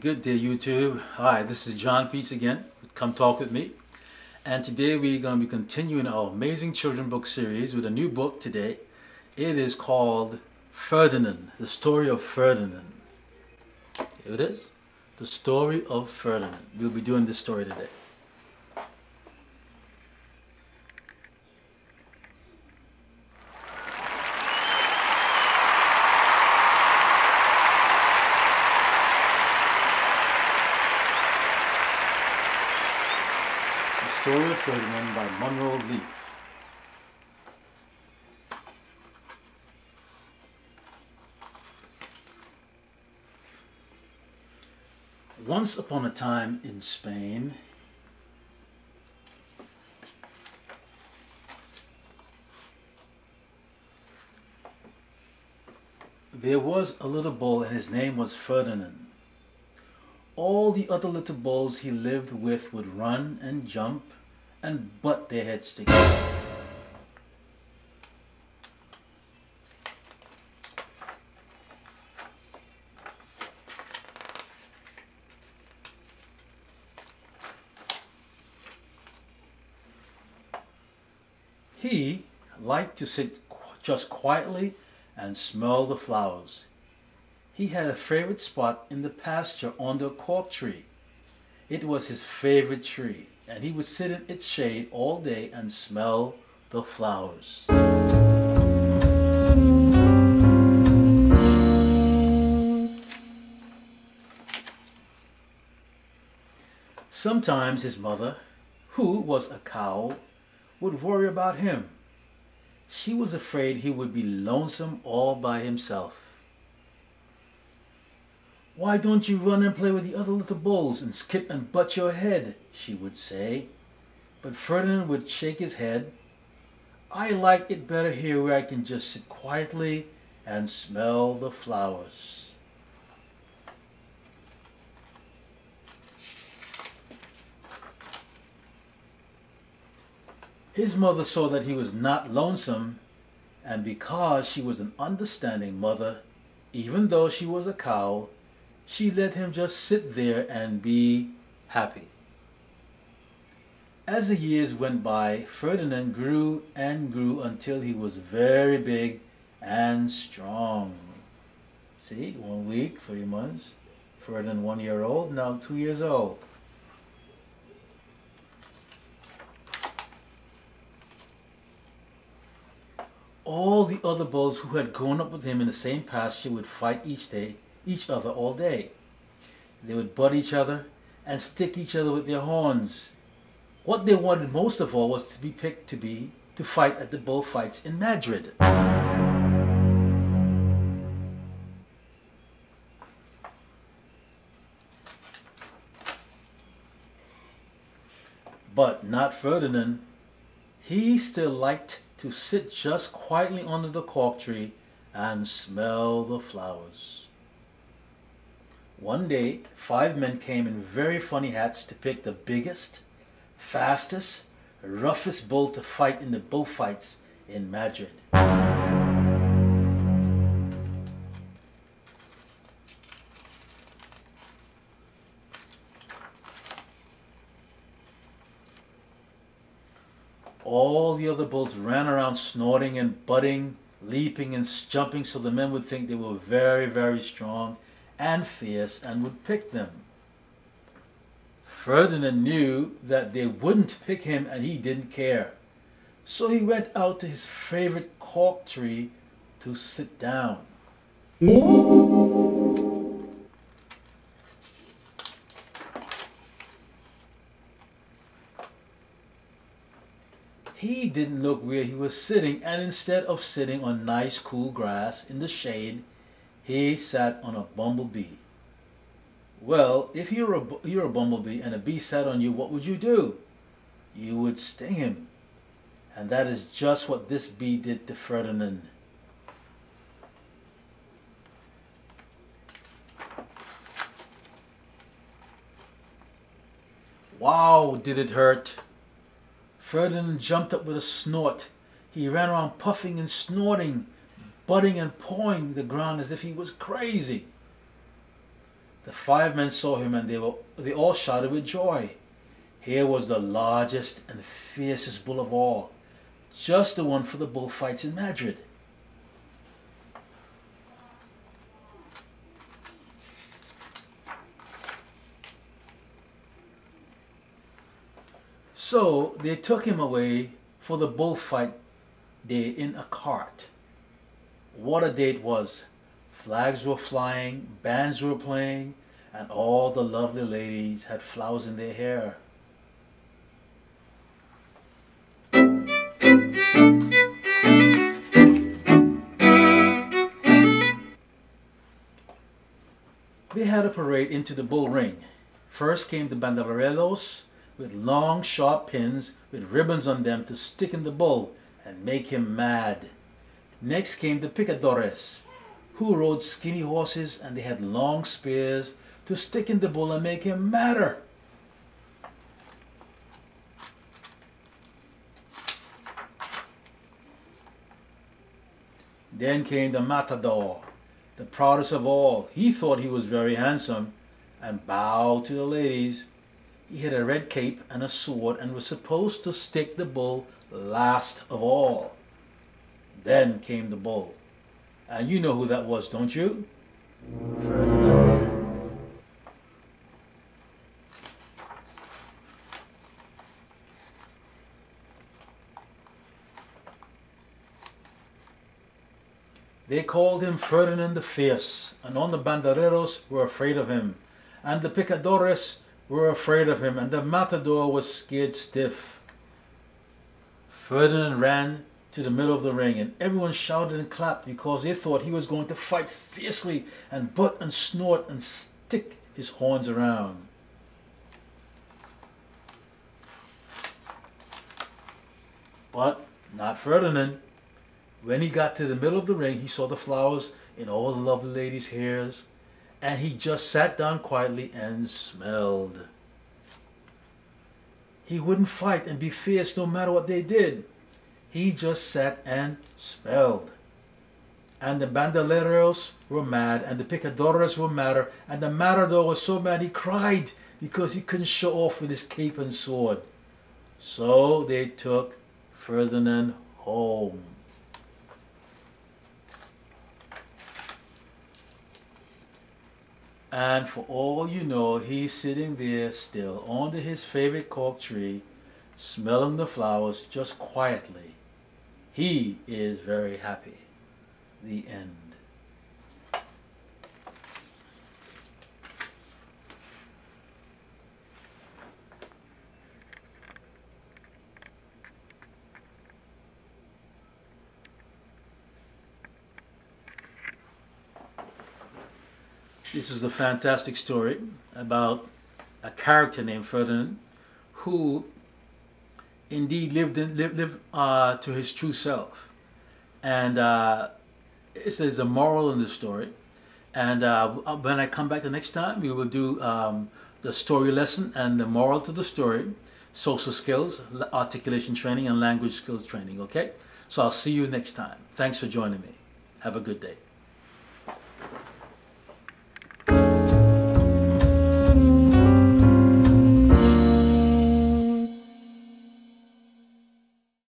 good day YouTube. Hi, this is John Peace again. Come talk with me. And today we're going to be continuing our amazing children book series with a new book today. It is called Ferdinand, the story of Ferdinand. Here it is, the story of Ferdinand. We'll be doing this story today. Ferdinand by Munro Leaf. Once upon a time in Spain, there was a little bull and his name was Ferdinand. All the other little bulls he lived with would run and jump and butt their heads together. He liked to sit just quietly and smell the flowers. He had a favorite spot in the pasture under a cork tree. It was his favorite tree, and he would sit in its shade all day and smell the flowers. Sometimes his mother, who was a cow, would worry about him. She was afraid he would be lonesome all by himself. Why don't you run and play with the other little bulls and skip and butt your head? she would say. But Ferdinand would shake his head. I like it better here where I can just sit quietly and smell the flowers. His mother saw that he was not lonesome, and because she was an understanding mother, even though she was a cow, she let him just sit there and be happy. As the years went by, Ferdinand grew and grew until he was very big and strong. See, one week, three months. Ferdinand, one year old, now two years old. All the other bulls who had grown up with him in the same pasture would fight each day each other all day. They would butt each other and stick each other with their horns. What they wanted most of all was to be picked to be to fight at the bullfights in Madrid. But not Ferdinand. He still liked to sit just quietly under the cork tree and smell the flowers. One day, five men came in very funny hats to pick the biggest, fastest, roughest bull to fight in the bullfights in Madrid. All the other bulls ran around snorting and butting, leaping and jumping so the men would think they were very, very strong and fierce and would pick them. Ferdinand knew that they wouldn't pick him and he didn't care. So he went out to his favorite cork tree to sit down. He didn't look where he was sitting and instead of sitting on nice cool grass in the shade, he sat on a bumblebee. Well, if you're a, you're a bumblebee and a bee sat on you, what would you do? You would sting him. And that is just what this bee did to Ferdinand. Wow, did it hurt. Ferdinand jumped up with a snort. He ran around puffing and snorting butting and pawing the ground as if he was crazy. The five men saw him and they, were, they all shouted with joy. Here was the largest and fiercest bull of all, just the one for the bullfights in Madrid. So they took him away for the bullfight day in a cart. What a day it was! Flags were flying, bands were playing, and all the lovely ladies had flowers in their hair. They had a parade into the bull ring. First came the bandoleros with long sharp pins with ribbons on them to stick in the bull and make him mad. Next came the picadores, who rode skinny horses and they had long spears to stick in the bull and make him madder. Then came the matador, the proudest of all. He thought he was very handsome and bowed to the ladies. He had a red cape and a sword and was supposed to stick the bull last of all. Then came the bull. And you know who that was, don't you? Ferdinand. They called him Ferdinand the Fierce, and all the bandereros were afraid of him, and the picadores were afraid of him, and the matador was scared stiff. Ferdinand ran to the middle of the ring, and everyone shouted and clapped because they thought he was going to fight fiercely and butt and snort and stick his horns around. But not Ferdinand. When he got to the middle of the ring, he saw the flowers in all the lovely ladies' hairs, and he just sat down quietly and smelled. He wouldn't fight and be fierce no matter what they did. He just sat and smelled. And the bandoleros were mad, and the picadores were madder, and the matador was so mad he cried because he couldn't show off with his cape and sword. So they took Ferdinand home. And for all you know, he's sitting there still under his favorite cork tree, smelling the flowers just quietly. He is very happy. The end. This is a fantastic story about a character named Ferdinand who indeed lived in, lived, lived uh, to his true self. And uh, there's a moral in the story. And uh, when I come back the next time, we will do um, the story lesson and the moral to the story, social skills, articulation training, and language skills training. Okay? So I'll see you next time. Thanks for joining me. Have a good day.